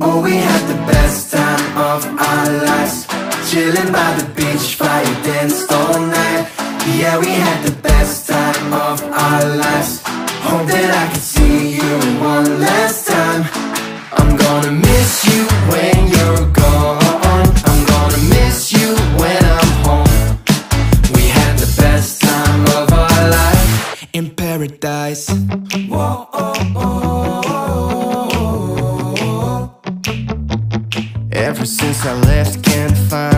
Oh, we had the best time of our lives. Chilling by the beach, fire danced all night. Yeah, we had the best time of our lives. Hope that I can see you one last time. I'm gonna miss you when you're gone. I'm gonna miss you when I'm home. We had the best time of our life. In paradise. Whoa, oh, Ever since I left, can't find